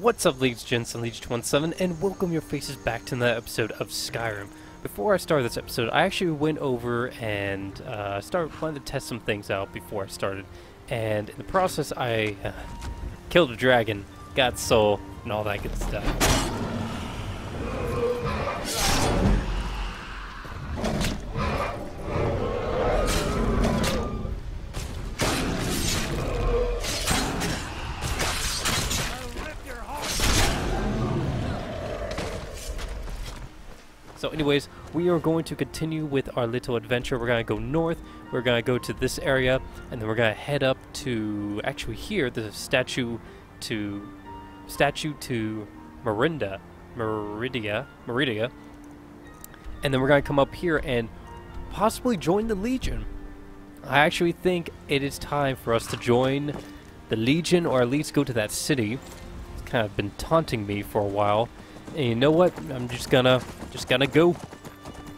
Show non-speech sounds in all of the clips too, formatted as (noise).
What's up, Legion Gents and Legion 17, and welcome your faces back to another episode of Skyrim. Before I start this episode, I actually went over and uh, started planning to test some things out before I started, and in the process, I uh, killed a dragon, got soul, and all that good stuff. So anyways, we are going to continue with our little adventure. We're going to go north, we're going to go to this area, and then we're going to head up to, actually here, the statue to, statue to Merinda, Meridia, Meridia. And then we're going to come up here and possibly join the Legion. I actually think it is time for us to join the Legion, or at least go to that city. It's kind of been taunting me for a while. And you know what? I'm just gonna, just gonna go.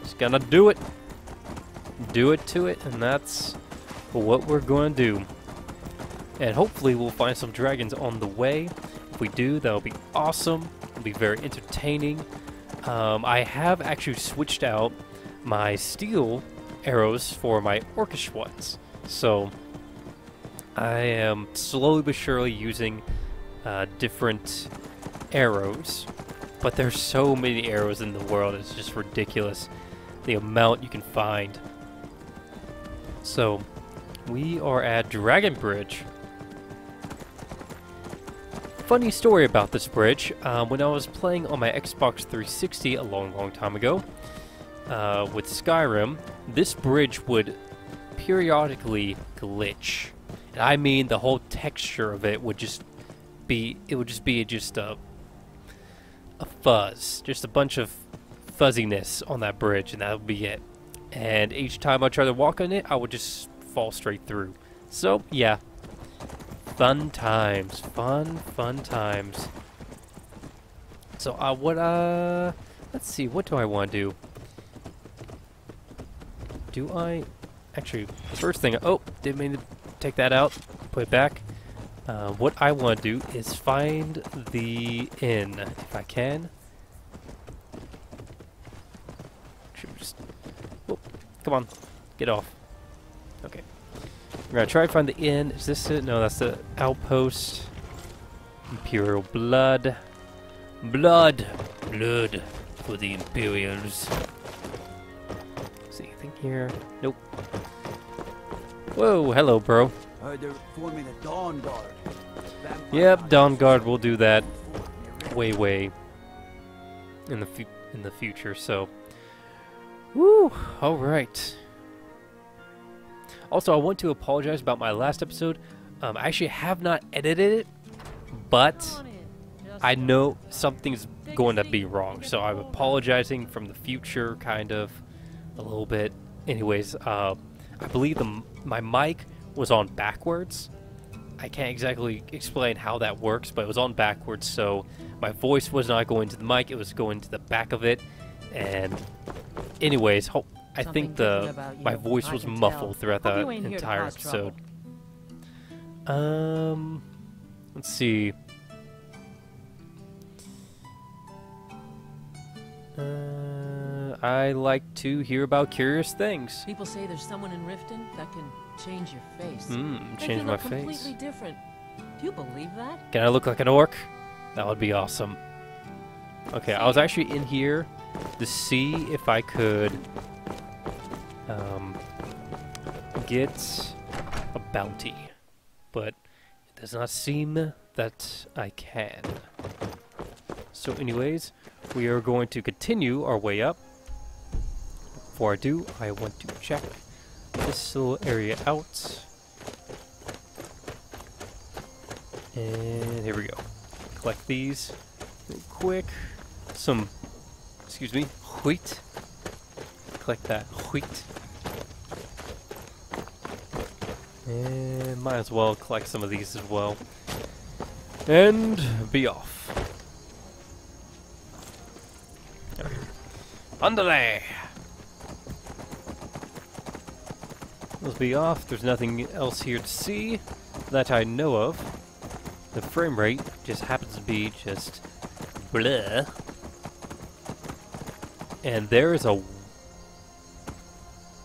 Just gonna do it. Do it to it, and that's what we're gonna do. And hopefully we'll find some dragons on the way. If we do, that'll be awesome. It'll be very entertaining. Um, I have actually switched out my steel arrows for my orcish ones. So I am slowly but surely using uh, different arrows but there's so many arrows in the world, it's just ridiculous the amount you can find. So, we are at Dragon Bridge. Funny story about this bridge. Uh, when I was playing on my Xbox 360 a long, long time ago uh, with Skyrim, this bridge would periodically glitch. And I mean, the whole texture of it would just be, it would just be just a a fuzz, just a bunch of fuzziness on that bridge, and that would be it. And each time I try to walk on it, I would just fall straight through. So, yeah. Fun times. Fun, fun times. So, uh, what, uh... Let's see, what do I want to do? Do I... Actually, first thing... Oh, didn't mean to take that out. Put it back. Uh, what I want to do is find the inn, if I can. Should just... Oh, come on. Get off. Okay. We're going to try to find the inn. Is this it? No, that's the outpost. Imperial blood. Blood! Blood for the Imperials. See anything here? Nope. Whoa, hello, bro. Heard they're forming a Dawnguard. Yep, Dawnguard will do that way, way in the fu in the future. So, woo, all right. Also, I want to apologize about my last episode. Um, I actually have not edited it, but I know something's going to be wrong. So I'm apologizing from the future, kind of, a little bit. Anyways, uh, I believe the my mic was on backwards. I can't exactly explain how that works, but it was on backwards, so my voice was not going to the mic, it was going to the back of it. And anyways, I Something think the my voice was muffled tell. throughout the entire episode. Um, let's see. Uh, I like to hear about curious things. People say there's someone in Riften that can change your face. Mmm, change my face. completely different. Do you believe that? Can I look like an orc? That would be awesome. Okay, I was actually in here to see if I could um, get a bounty, but it does not seem that I can. So anyways, we are going to continue our way up. Before I do, I want to check this little area out. And here we go. Collect these real quick. Some, excuse me, wheat. Collect that wheat. And might as well collect some of these as well. And be off. Underlay! Be off. There's nothing else here to see that I know of. The frame rate just happens to be just blah. And there is a.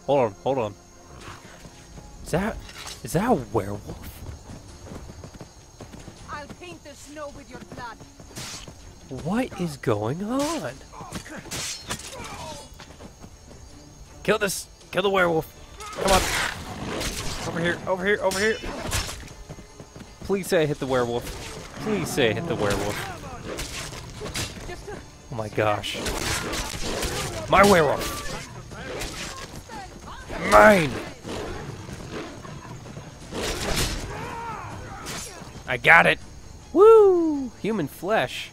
Hold on, hold on. Is that is that a werewolf? I'll paint the snow with your blood. What is going on? Kill this! Kill the werewolf! Come on! Over here! Over here! Over here! Please say I hit the werewolf. Please say I hit the werewolf. Oh my gosh. My werewolf! Mine! I got it! Woo! Human flesh.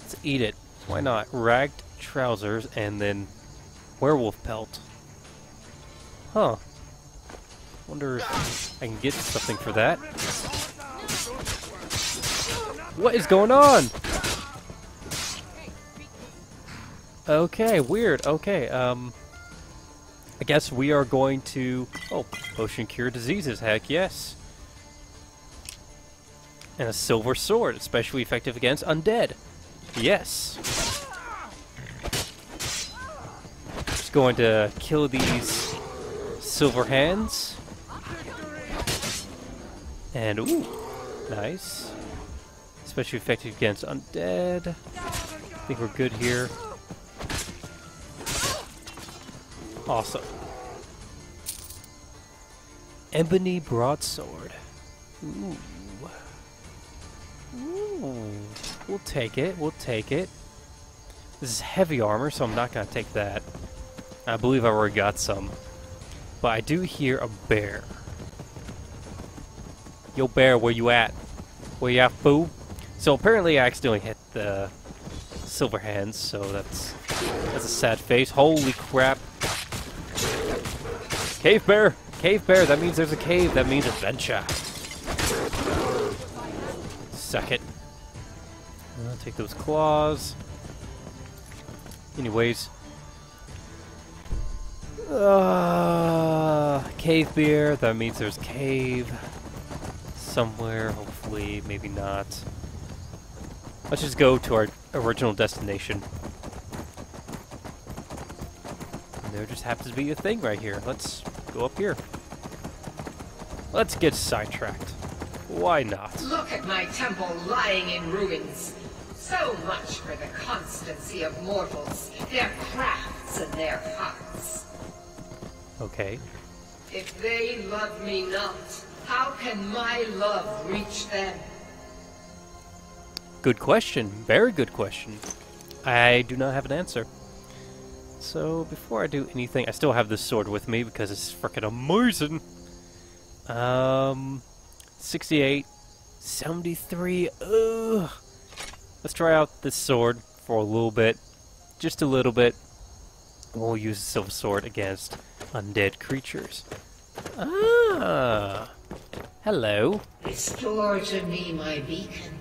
Let's eat it. Why not? Ragged trousers and then werewolf pelt. Huh. Wonder if I can get something for that. What is going on? Okay, weird. Okay, um... I guess we are going to... Oh, potion cure diseases, heck yes. And a silver sword, especially effective against undead. Yes. Just going to kill these silver hands. And, ooh, nice. Especially effective against undead. I think we're good here. Awesome. Ebony broadsword. Ooh. Ooh. We'll take it. We'll take it. This is heavy armor, so I'm not to take that. I believe I already got some. But I do hear a bear. Yo, bear, where you at? Where you at, foo? So apparently I accidentally hit the silver hands, so that's that's a sad face. Holy crap. Cave bear! Cave bear, that means there's a cave. That means adventure. Suck it. I'll take those claws. Anyways. Uh, cave beer, that means there's cave somewhere, hopefully, maybe not. Let's just go to our original destination. And there just happens to be a thing right here. Let's go up here. Let's get sidetracked. Why not? Look at my temple lying in ruins. So much for the constancy of mortals, their crafts and their hearts. Okay. If they love me not, how can my love reach them? Good question. Very good question. I do not have an answer. So, before I do anything, I still have this sword with me because it's freaking amazing. Um, 68, 73, ugh. Let's try out this sword for a little bit. Just a little bit. We'll use the silver sword against undead creatures. Ah! Hello. Restore to me my beacon,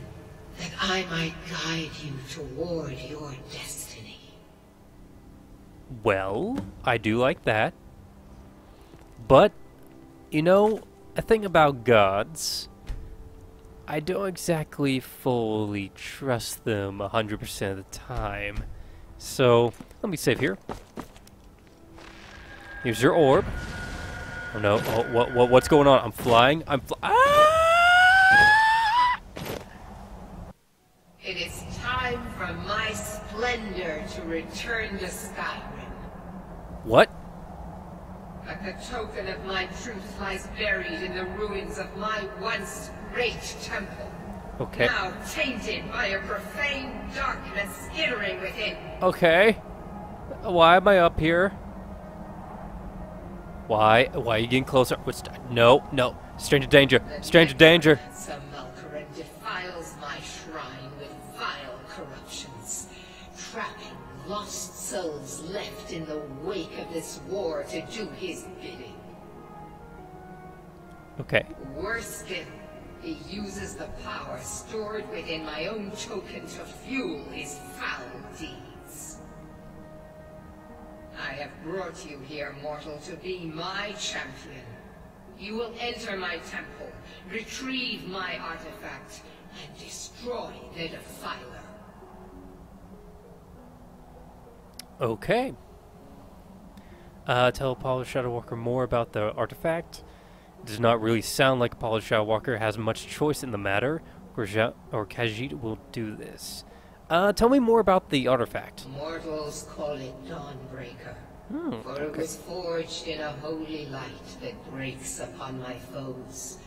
that I might guide you toward your destiny. Well, I do like that. But, you know, a thing about gods, I don't exactly fully trust them 100% of the time. So, let me save here. Here's your orb. Oh no, oh, what, what, what's going on? I'm flying? I'm fly- ah! It is time for my splendor to return to Skyrim. What? But the token of my truth lies buried in the ruins of my once great temple. Okay. Now tainted by a profane darkness skittering within. Okay. Why am I up here? Why? Why are you getting closer? What's no, no. Stranger danger. Stranger danger. necromancer Malkoran defiles my shrine with vile corruptions, trapping lost souls left in the wake of this war to do his bidding. Okay. Worse still, he uses the power stored within my own token to fuel his foul deeds. I have brought you here, mortal, to be my champion. You will enter my temple, retrieve my artifact, and destroy the Defiler. Okay. Uh, tell Apollo Shadowwalker more about the artifact. It does not really sound like Apollo Shadowwalker has much choice in the matter, or, ja- or Khajiit will do this. Uh, tell me more about the artifact. Mortals call it Dawnbreaker, Hmm, for it was forged in a holy light that breaks upon my foes,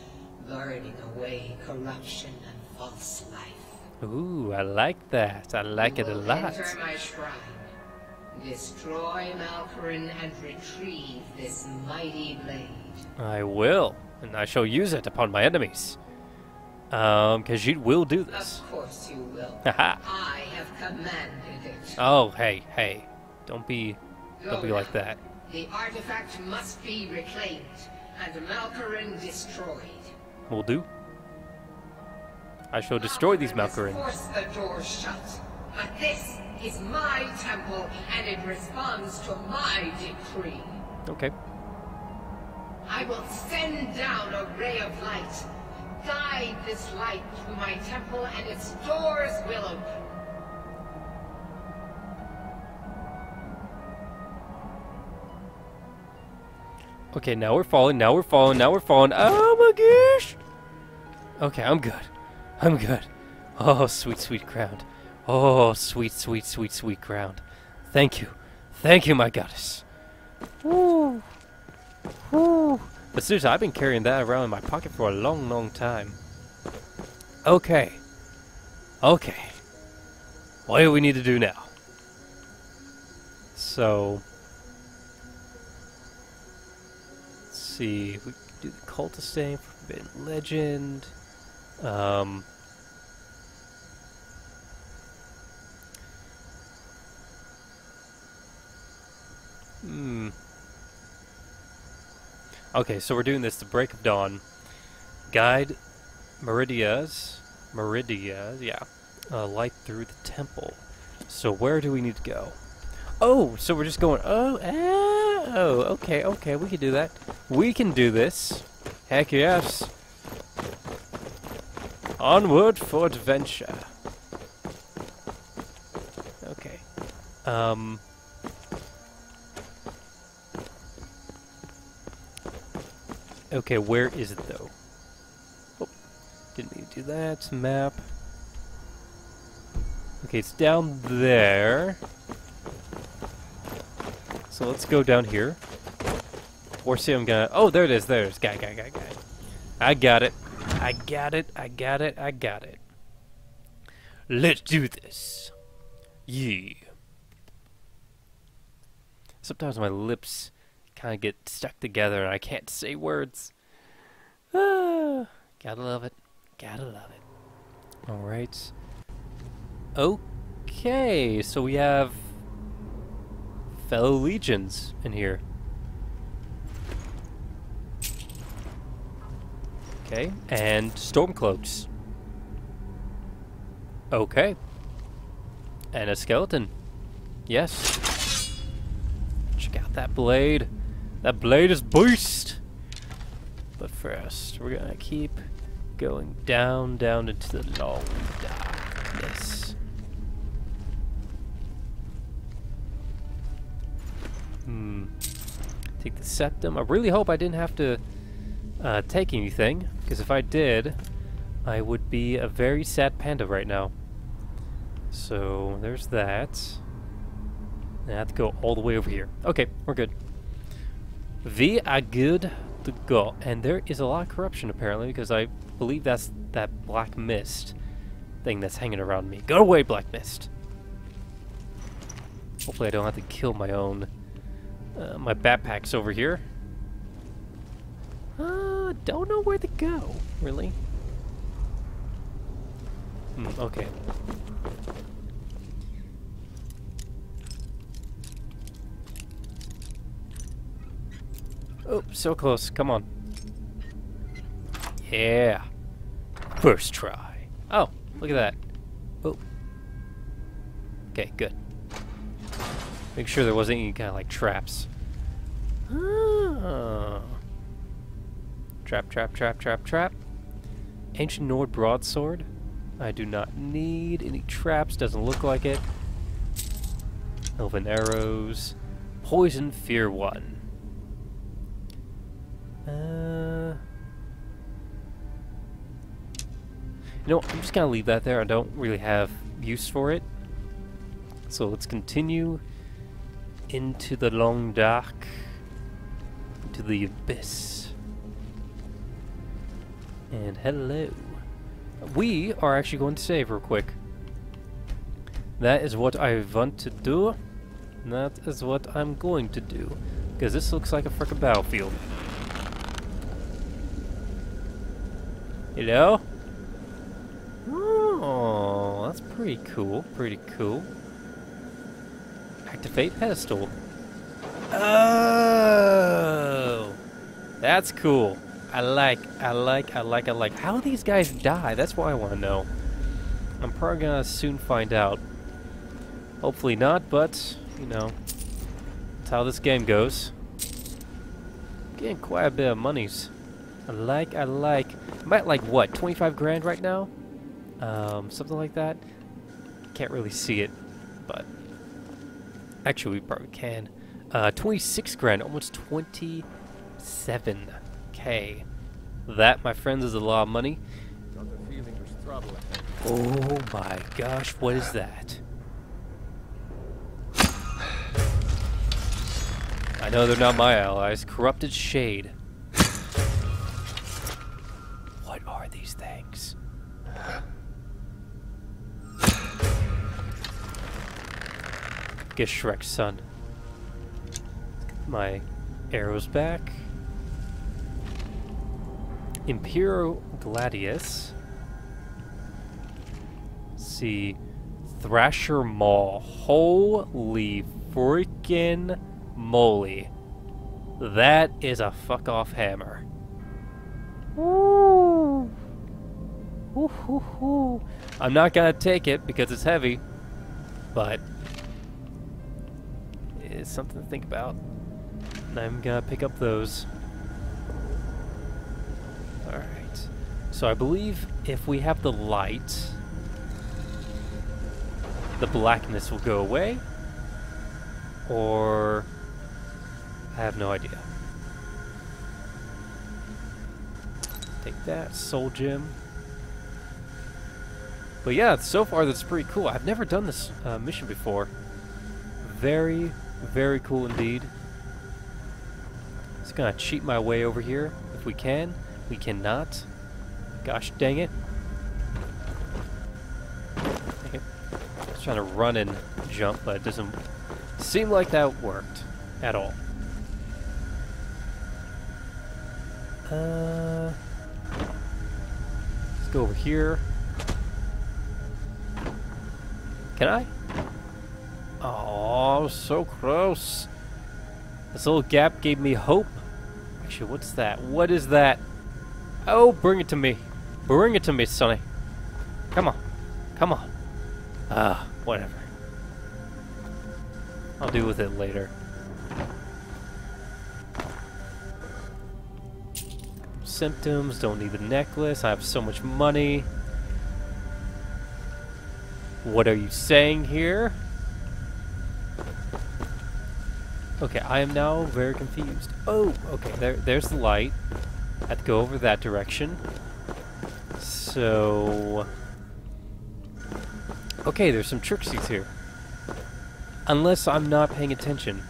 burning away corruption and false life. Ooh, I like that. I like You it a lot. Enter my shrine, destroy Malkoran, and retrieve this mighty blade. I will, and I shall use it upon my enemies. Um, you will do this. Of course you will. (laughs) I have commanded it. oh, hey, hey. Don't be, don't be like that. The artifact must be reclaimed and Malkoran destroyed. Will do. I shall destroy these Malkoran. Forced the door shut. But this is my temple, and it responds to my decree. Okay. I will send down a ray of light. Guide this light through my temple, and its doors will open. Okay, now we're falling, now we're falling, now we're falling. Oh my gosh! Okay, I'm good. I'm good. Oh, sweet, sweet ground. Oh, sweet, sweet, sweet, sweet ground. Thank you. Thank you, my goddess. Woo. Woo. But seriously, I've been carrying that around in my pocket for a long, long time. Okay. Okay. What do we need to do now? So, let's see. We do the cultist thing, Forbidden Legend. Um, hmm. Okay, so we're doing this the break of dawn. Guide Meridias, Meridias, yeah, uh, light through the temple. So where do we need to go? Oh, so we're just going. Oh, oh, okay, okay, we can do that. We can do this. Heck yes. Onward for adventure. Okay. Um. Okay, where is it though? Oh, didn't mean to do that. Map. Okay, it's down there. So let's go down here. Or see, I'm gonna. Oh, there it is. There it is. Guy, guy, guy, guy. I got it. I got it. I got it. I got it. Let's do this. Yeah. Sometimes my lips kind of get stuck together and I can't say words. (sighs) Gotta love it. Gotta love it. All right. Okay, so we have fellow legions in here. Okay, and stormcloaks. Okay. And a skeleton. Yes. Check out that blade. That blade is beast. But first, we're gonna keep going down, down into the long darkness. Hmm. Take the septum. I really hope I didn't have to uh, take anything, because if I did, I would be a very sad panda right now. So there's that. I have to go all the way over here. Okay, we're good. We are good to go. And there is a lot of corruption apparently, because I believe that's that black mist thing that's hanging around me. Go away, black mist. Hopefully I don't have to kill my own. Uh, my backpack's over here. Uh, don't know where to go, really. Hmm, okay. Oh, so close. Come on. Yeah. First try. Oh, look at that. Oh. Okay, good. Make sure there wasn't any kind of like traps. Ah. Trap, trap, trap, trap, trap. Ancient Nord broadsword. I do not need any traps, doesn't look like it. Elven arrows. Poison Fear 1. Uh... You know, I'm just gonna leave that there. I don't really have use for it. So let's continue into the long dark, into the abyss. And hello. We are actually going to save real quick. That is what I want to do. That is what I'm going to do. Because this looks like a freaking battlefield. Hello? Oh, that's pretty cool. Pretty cool. Activate pedestal. Oh, that's cool. I like, I like, I like, I like. How these guys die? That's what I want to know. I'm probably gonna soon find out. Hopefully not, but you know, that's how this game goes. Getting quite a bit of monies. I like, I like. I'm at like what, 25 grand right now? Um, something like that. Can't really see it, but actually we probably can. Uh, 26 grand, almost 27k. That, my friends, is a lot of money. Oh my gosh, what is that? (sighs) I know they're not my allies. Corrupted Shade. These things? Get Shrek's son. My arrows back. Imperial Gladius. See. Thrasher Maul. Holy freaking moly. That is a fuck off hammer. Ooh. Ooh, ooh, ooh. I'm not gonna take it because it's heavy, but it's something to think about. And I'm gonna pick up those. Alright. So I believe if we have the light, the blackness will go away. Or I have no idea. Take that, soul gem. But yeah, so far that's pretty cool. I've never done this uh, mission before. Very, very cool indeed. Just gonna cheat my way over here if we can. We cannot. Gosh dang it. Okay. I was trying to run and jump, but it doesn't seem like that worked at all. Uh, let's go over here. Can I? Oh, so close. This little gap gave me hope. Actually, what's that? What is that? Oh, bring it to me. Bring it to me, Sonny. Come on. Come on. Ah, uh, whatever. I'll deal with it later. Symptoms, don't need the necklace, I have so much money. What are you saying here? Okay, I am now very confused. Oh, okay, there, there's the light. I have to go over that direction. So... Okay, there's some trixies here. Unless I'm not paying attention.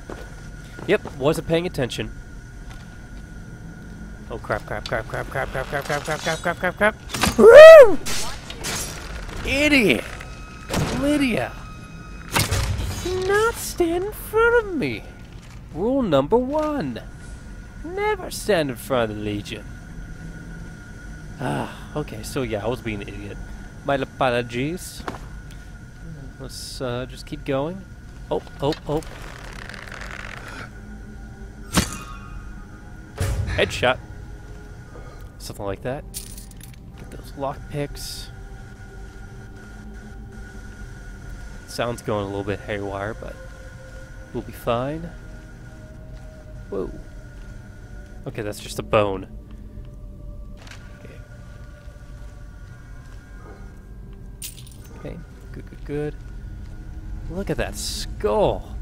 Yep, wasn't paying attention. Oh crap, crap, crap, crap, crap, crap, crap, crap, crap, crap, crap, crap, crap. Idiot! Lydia! Not stand in front of me! Rule number one. Never stand in front of the Legion. Ah, okay, so yeah, I was being an idiot. My apologies. Let's uh, just keep going. Oh, oh, oh. Headshot. Something like that. Get those lockpicks. Sound's going a little bit haywire, but we'll be fine. Whoa. Okay, that's just a bone. Okay. Okay, good, good, good. Look at that skull.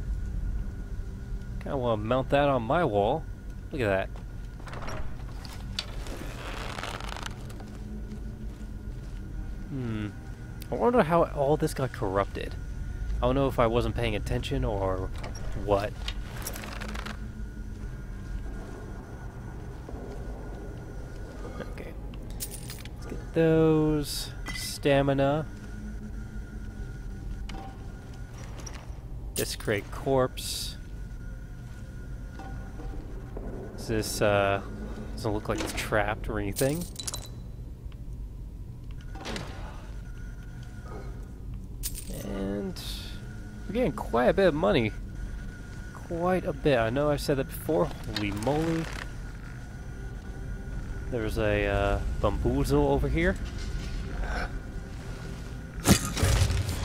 Kinda wanna mount that on my wall. Look at that. Hmm. I wonder how all this got corrupted. I don't know if I wasn't paying attention or what. Okay. Let's get those. Stamina. Desecrate corpse. Is this, uh, doesn't look like it's trapped or anything. And we're getting quite a bit of money. Quite a bit. I know I've said that before. Holy moly. There's a uh, bamboozle over here.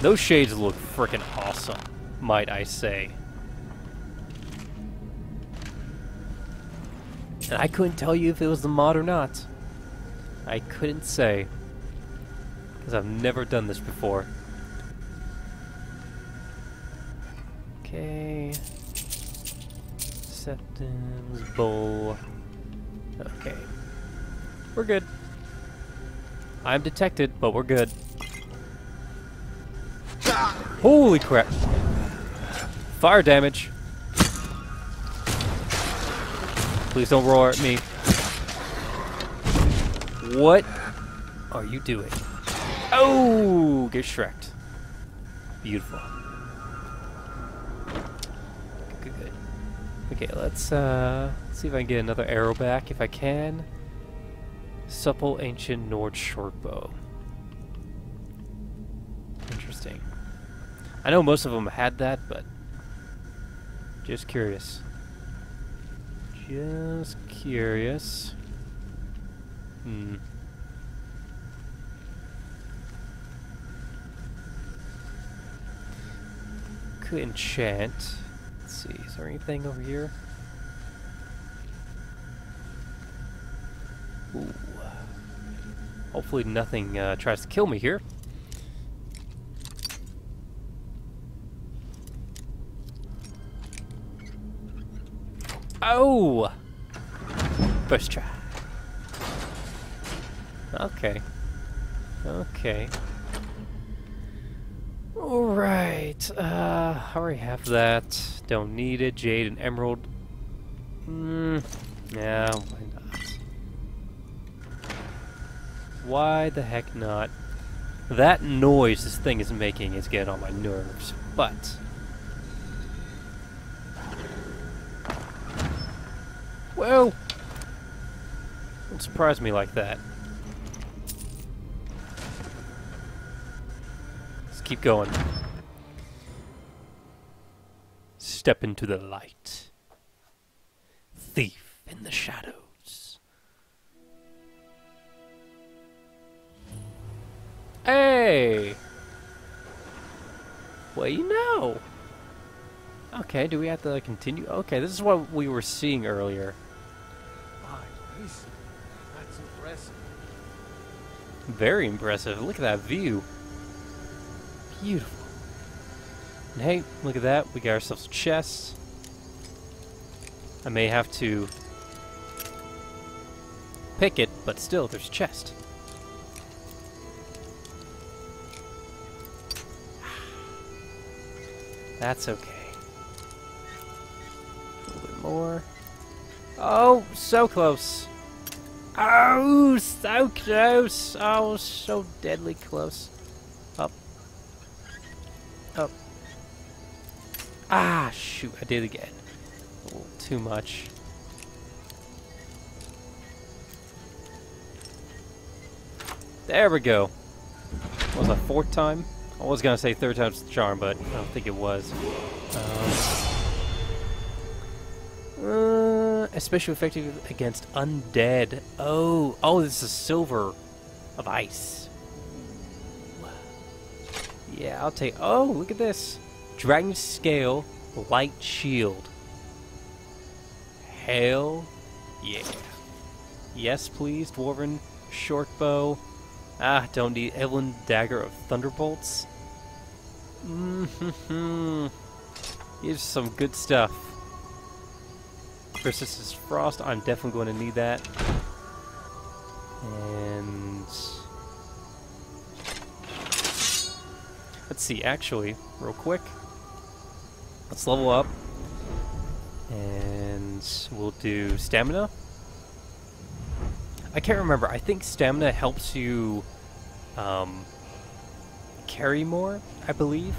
Those shades look freaking awesome, might I say. And I couldn't tell you if it was the mod or not. I couldn't say. Because I've never done this before. Bowl. Okay. We're good. I'm detected, but we're good. Holy crap. Fire damage. Please don't roar at me. What are you doing? Oh, get shreked. Beautiful. Okay, let's uh, see if I can get another arrow back if I can. Supple ancient Nord shortbow. Interesting. I know most of them had that, but just curious. Just curious. Hmm. Could enchant. Let's see, is there anything over here? Ooh. Hopefully nothing uh, tries to kill me here. Oh! First try. Okay. Okay. Alright, uh, I already have that. Don't need it. Jade and Emerald. Hmm, yeah, why not? Why the heck not? That noise this thing is making is getting on my nerves, but... Well, don't surprise me like that. Let's keep going. Step into the light. Thief in the shadows. Hey! Well, you know. Okay, do we have to continue? Okay, this is what we were seeing earlier. That's impressive. Very impressive. Look at that view. Beautiful. And hey, look at that. We got ourselves a chest. I may have to pick it, but still, there's a chest. (sighs) That's okay. A little bit more. Oh, so close. Oh, so close. Oh, so deadly close. Ah, shoot. I did again. Too much. There we go. What was that, fourth time? I was to say third time's the charm, but I don't think it was. Um, uh, especially effective against undead. Oh, oh, this is silver of ice. Yeah, I'll take. Oh, look at this. Dragon scale, light shield. Hell, yeah. Yes, please, dwarven short bow. Ah, don't need Elven dagger of thunderbolts. Mm-hmm. Here's some good stuff. This frost, I'm definitely going to need that. And let's see. Actually, real quick, let's level up, and we'll do stamina. I can't remember. I think stamina helps you um, carry more. I believe.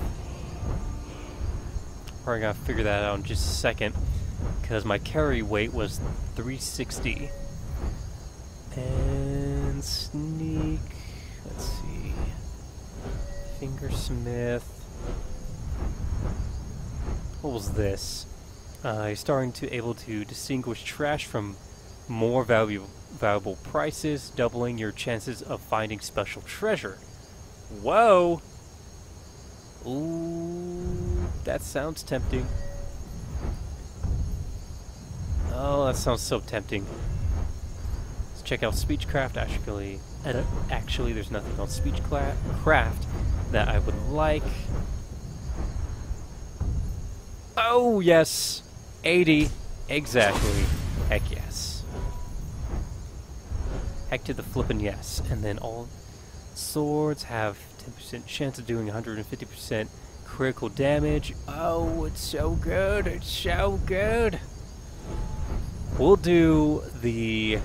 Probably gotta figure that out in just a second, because my carry weight was 360. And sneak. Let's see. Fingersmith. This? Uh, you're starting to able to distinguish trash from more valuable valuable prices, doubling your chances of finding special treasure. Whoa! Ooh, that sounds tempting. Oh, that sounds so tempting. Let's check out Speechcraft. Actually, uh, actually, there's nothing on Speechcraft that I would like. Oh yes, 80 exactly. Heck yes. Heck to the flippin' yes. And then all swords have 10% chance of doing 150% critical damage. Oh, it's so good. It's so good. We'll do the...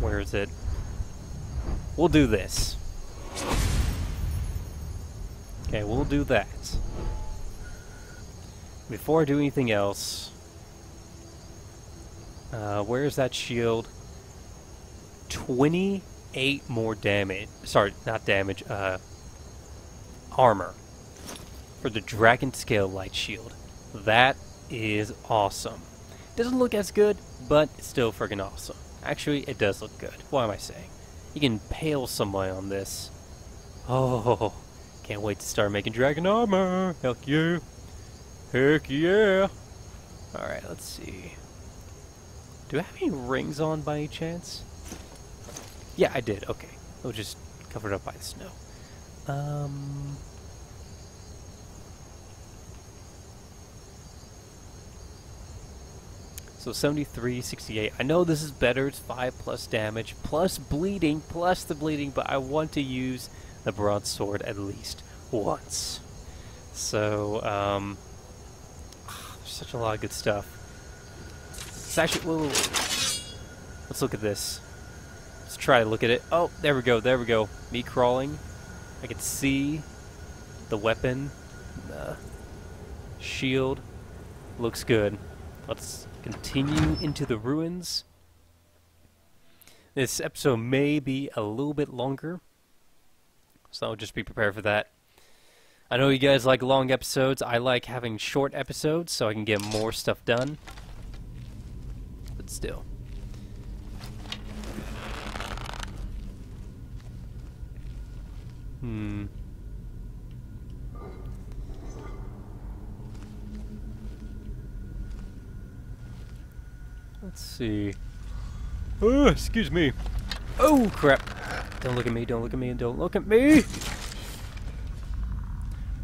Where is it? We'll do this. Okay, we'll do that. Before I do anything else... Uh, where's that shield? 28 more damage. Sorry, not damage. Uh, armor. For the Dragon Scale Light Shield. That is awesome. Doesn't look as good, but it's still friggin' awesome. Actually, it does look good. What am I saying? You can pale someone on this. Oh, can't wait to start making dragon armor. Heck yeah. Heck yeah. Alright, let's see. Do I have any rings on by any chance? Yeah, I did. Okay. It was just covered up by the snow. Um... So 73, 68. I know this is better. It's 5 plus damage, plus bleeding, plus the bleeding, but I want to use the broadsword at least once. So, um... There's such a lot of good stuff. It's actually... Whoa, whoa, whoa. Let's look at this. Let's try to look at it. Oh, there we go, there we go. Me crawling. I can see the weapon, the shield. Looks good. Let's continue into the ruins. This episode may be a little bit longer, so I'll just be prepared for that. I know you guys like long episodes. I like having short episodes so I can get more stuff done. But still. Hmm. Let's see. Oh, excuse me. Oh, crap. Don't look at me, don't look at me, and don't look at me!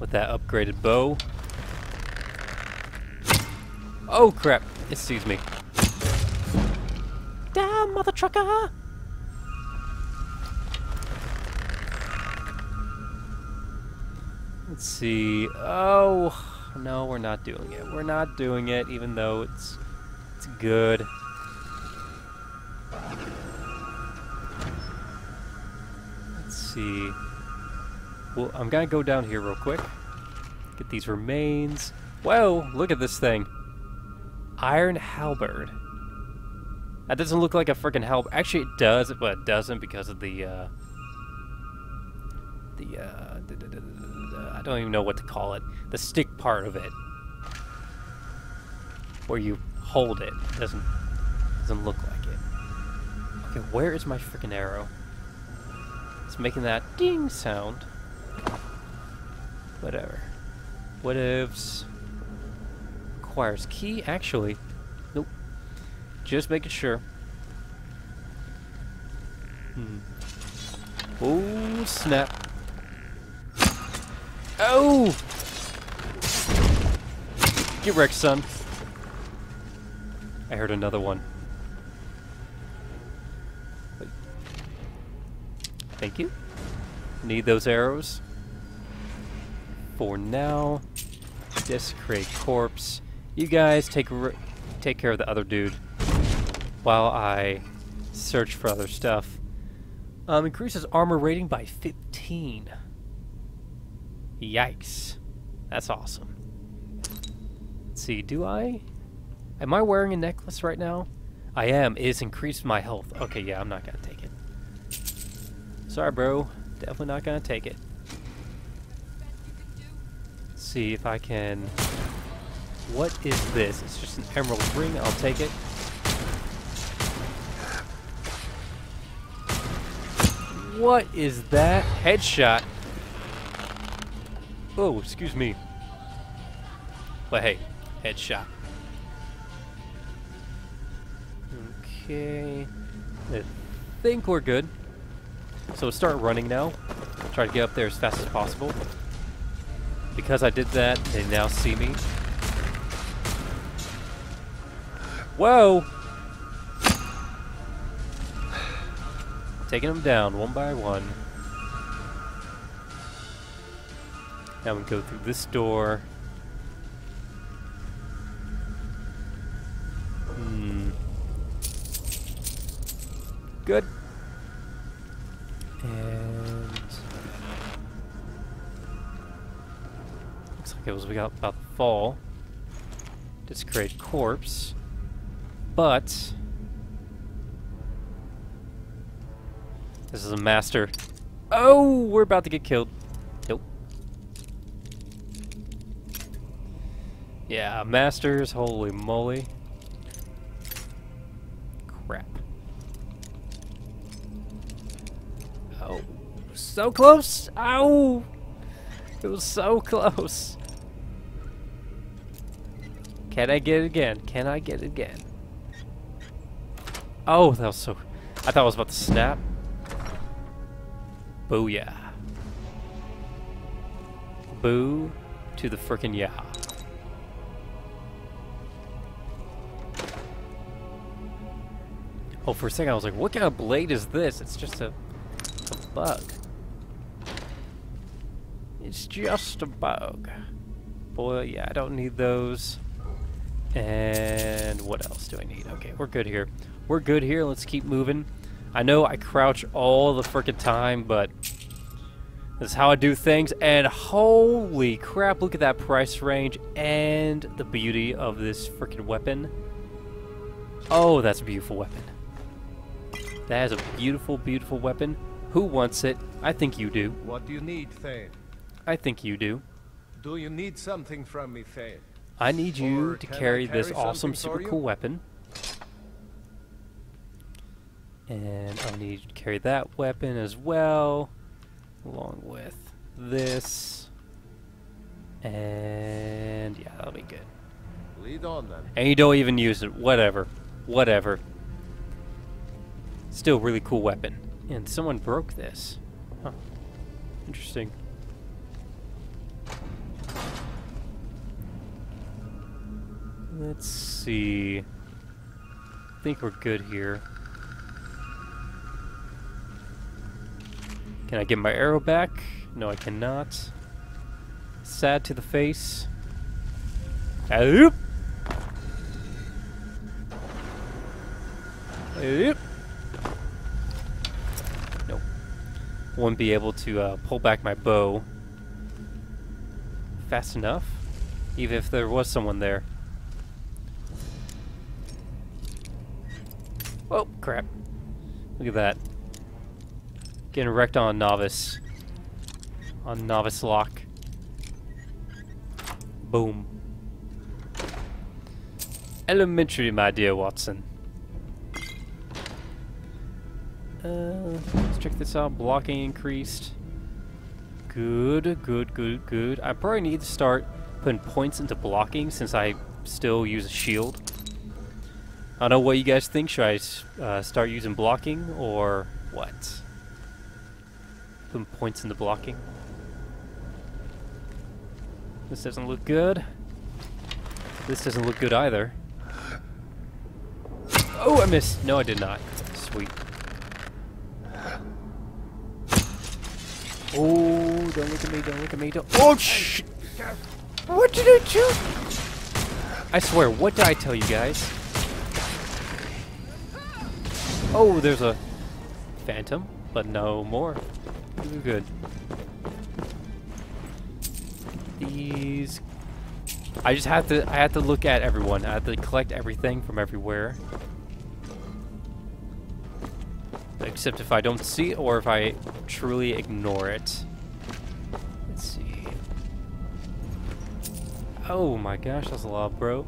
With that upgraded bow. Oh, crap. Excuse me. Damn, mother trucker! Let's see. Oh, no, we're not doing it. We're not doing it, even though it's it's good. Let's see. Well, I'm gonna go down here real quick. Get these remains. Whoa, look at this thing. Iron halberd. That doesn't look like a freaking halberd. Actually, it does, but it doesn't because of the, uh... The, uh... I don't even know what to call it. The stick part of it. Where you hold it. it doesn't doesn't look like it. Okay, where is my freaking arrow? It's making that ding sound. Whatever. Whatevs. Requires key? Actually, nope. Just making sure. Hmm. Oh, snap. Oh! Get wrecked, son. I heard another one. Thank you. Need those arrows. For now, desecrate corpse. You guys take take care of the other dude while I search for other stuff. Um, increases armor rating by 15. Yikes. That's awesome. Let's see, do I? Am I wearing a necklace right now? I am. It's increased my health. Okay, yeah, I'm not gonna take it. Sorry, bro. Definitely not gonna take it. See if I can... What is this? It's just an emerald ring. I'll take it. What is that? Headshot. Oh, excuse me. But hey, headshot. Okay. I think we're good. So start running now. Try to get up there as fast as possible. Because I did that, they now see me. Whoa! Taking them down one by one. Now we go through this door. Hmm. Good. It was we got about to fall. Desecrate corpse. But this is a master. Oh, we're about to get killed. Nope. Yeah, masters, holy moly. Crap. Oh, so close! Ow! It was so close. Can I get it again? Can I get it again? Oh, that was so... I thought I was about to snap. Booyah. Boo to the frickin' yeah. Oh, for a second I was like, what kind of blade is this? It's just a, a bug. It's just a bug. Boy, yeah, I don't need those. And what else do I need? Okay, we're good here. We're good here. Let's keep moving. I know I crouch all the frickin' time, but that's how I do things. And holy crap, look at that price range and the beauty of this frickin' weapon. Oh, that's a beautiful weapon. That is a beautiful, beautiful weapon. Who wants it? I think you do. What do you need, Thane? I think you do. Do you need something from me, Thane? I need you to I carry this awesome, super cool weapon. And I need you to carry that weapon as well, along with this. And yeah, that'll be good. Lead on then. And you don't even use it. Whatever. Whatever. Still really cool weapon. And someone broke this. Huh. Interesting. Let's see. I think we're good here. Can I get my arrow back? No, I cannot. Sad to the face. Oop! Oop! Nope. Wouldn't be able to uh, pull back my bow fast enough, even if there was someone there. Oh, crap. Look at that. Getting wrecked on Novice. On Novice Lock. Boom. Elementary, my dear Watson. Uh, let's check this out. Blocking increased. Good, good, good, good. I probably need to start putting points into blocking since I still use a shield. I don't know what you guys think. Should I uh, start using blocking or what? Putting points into blocking. This doesn't look good. This doesn't look good either. Oh, I missed. No, I did not. Sweet. Oh, don't look at me, don't look at me, don't. Oh, shh! What did I do? I swear, what did I tell you guys? Oh, there's a phantom, but no more. Good. These. I just have to. I have to look at everyone. I have to collect everything from everywhere. Except if I don't see it or if I truly ignore it. Let's see. Oh my gosh, that's a lot bro.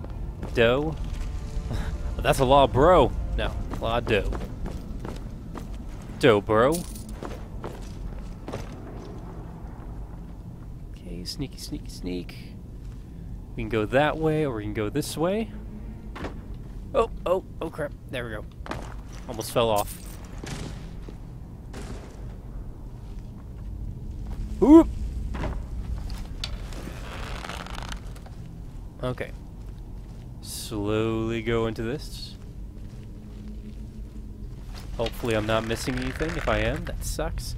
Dough. (laughs) that's a lot bro. No, a lot of dough. Dough, bro. Okay, sneaky, sneaky, sneak. We can go that way or we can go this way. Oh, oh, oh crap. There we go. Almost fell off. Whoop! Okay. Slowly go into this. Hopefully I'm not missing anything. If I am, that sucks.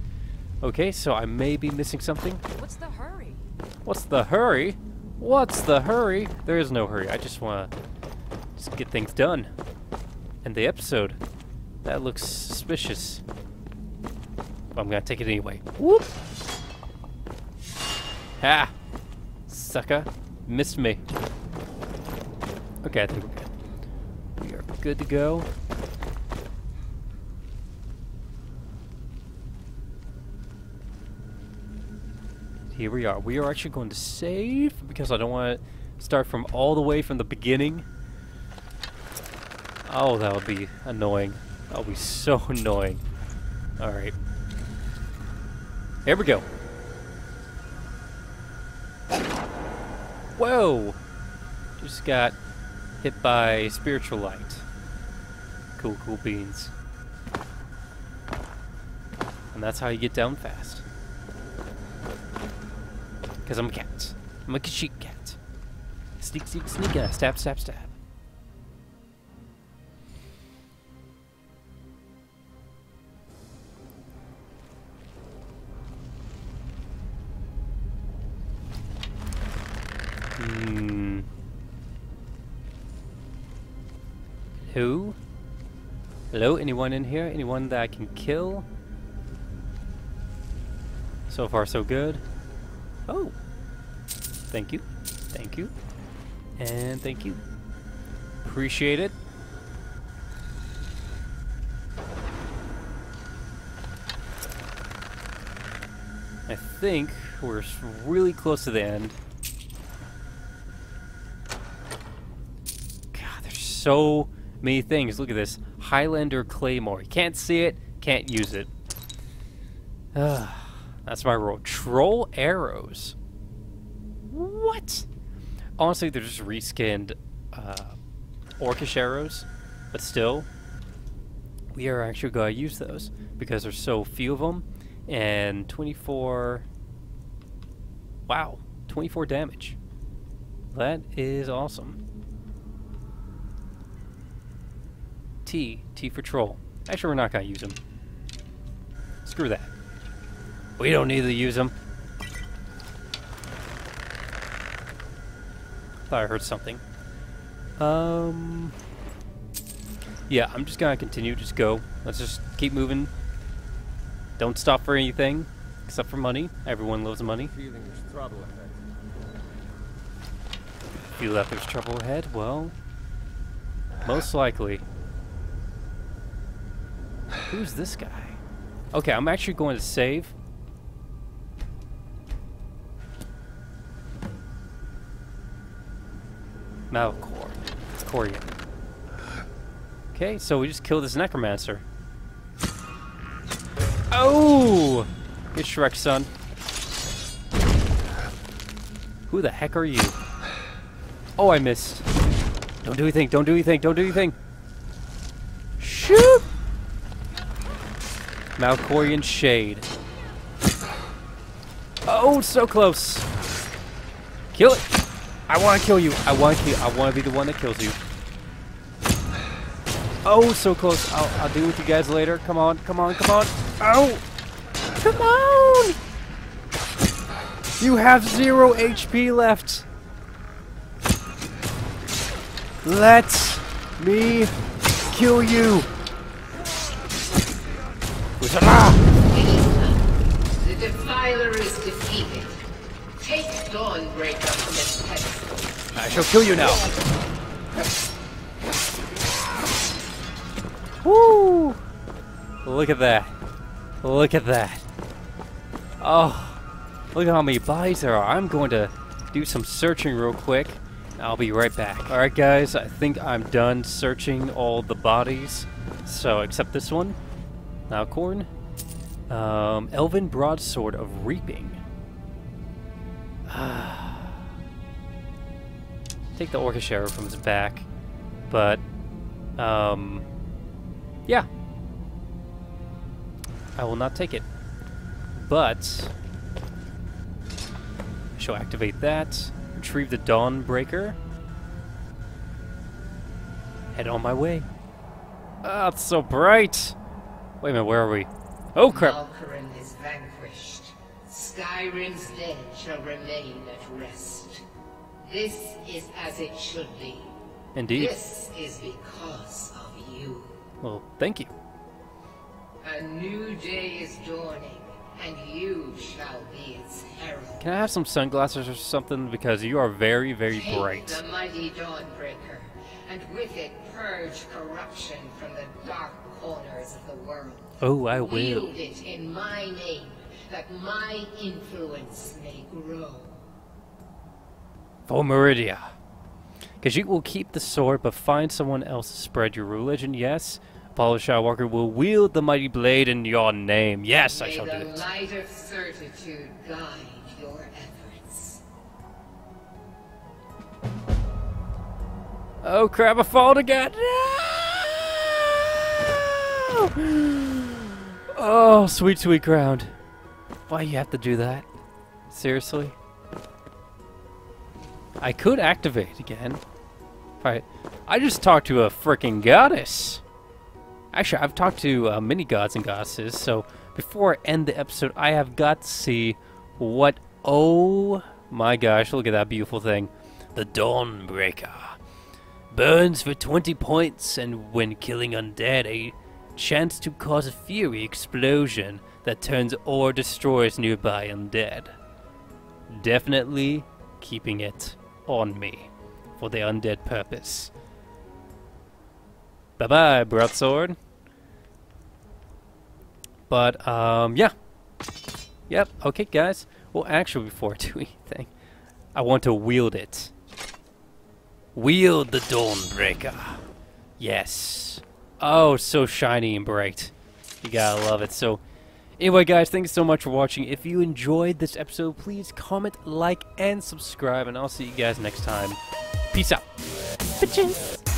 Okay, so I may be missing something. What's the hurry? What's the hurry? What's the hurry? There is no hurry. I just want to just get things done. And the episode. That looks suspicious. But I'm going to take it anyway. Whoop! Ha! Sucker. Missed me. Okay, I think we're good. We are good to go. Here we are. We are actually going to save because I don't want to start from all the way from the beginning. Oh, that would be annoying. That would be so (laughs) annoying. Alright. Here we go. Whoa! Just got hit by spiritual light. Cool, cool beans. And that's how you get down fast. Because I'm a cat. I'm a sheep cat. Sneak, sneak, sneak, uh, stab, stab, stab. Hmm. Who? Hello, anyone in here? Anyone that I can kill? So far, so good. Oh. Thank you. Thank you. And thank you. Appreciate it. I think we're really close to the end. God, there's so many things. Look at this. Highlander Claymore. You can't see it, can't use it. Ah, that's my role. Troll arrows. What? Honestly, they're just reskinned uh, orcish arrows, but still, we are actually going to use those because there's so few of them, and 24. Wow, 24 damage. That is awesome. T, T for troll. Actually, we're not going to use them. Screw that. We don't need to use them. Thought I heard something. Um. Yeah, I'm just gonna continue. Just go. Let's just keep moving. Don't stop for anything, except for money. Everyone loves money. Feeling there's trouble ahead. Feel that there's trouble ahead? Well, most likely. (sighs) Who's this guy? Okay, I'm actually going to save. Malcor. It's Corian. Okay, so we just killed this necromancer. Oh! Good Shrek, son. Who the heck are you? Oh, I missed. Don't do anything, don't do anything, don't do anything. Shoot! Malkoran Shade. Oh, so close. Kill it! I want to kill you. I want to. I want to be the one that kills you. Oh, so close. I'll, I'll deal with you guys later. Come on, come on, come on. Oh! Come on! You have zero HP left. Let me kill you. The Defiler is defeated. Take Dawnbreaker from its pedestal. I shall kill you now. Woo! Look at that. Look at that. Oh, look at how many bodies there are. I'm going to do some searching real quick. I'll be right back. Alright guys, I think I'm done searching all the bodies. So, except this one. Alcorn. Um, Elven Broadsword of Reaping. (sighs) Take the Orcish arrow from his back. But, um, yeah. I will not take it. But, I shall activate that. Retrieve the Dawnbreaker. Head on my way. Ah, it's so bright! Wait a minute, where are we? Oh crap! Is vanquished. Skyrim's dead shall remain at rest. This is as it should be. Indeed. This is because of you. Well, thank you. A new day is dawning, and you shall be its herald. Can I have some sunglasses or something? Because you are very, very Take bright. the mighty Dawnbreaker, and with it purge corruption from the dark corners of the world. Oh, I will. Wield it in my name, that my influence may grow. For Meridia. Because you will keep the sword, but find someone else to spread your religion, yes? Apollo Shadow Walker will wield the mighty blade in your name. Yes, I shall do the it. light of certitude guide your efforts. Oh crap, I fall again! No! (gasps) Oh, sweet, sweet ground. Why you have to do that? Seriously? I could activate again. Right. I just talked to a freaking goddess. Actually, I've talked to uh, many gods and goddesses, so before I end the episode, I have got to see what. Oh my gosh, look at that beautiful thing. The Dawnbreaker. Burns for 20 points, and when killing undead, a chance to cause a fury explosion that turns or destroys nearby undead. Definitely keeping it on me for the undead purpose. Bye bye, broadsword. But, um, yeah. Yep, okay, guys. Well, actually, before I do (laughs) anything, I want to wield it. Wield the Dawnbreaker. Yes. Oh, so shiny and bright. You gotta love it. So, anyway, guys, thanks so much for watching. If you enjoyed this episode, please comment, like, and subscribe, and I'll see you guys next time. Peace out. Bitches.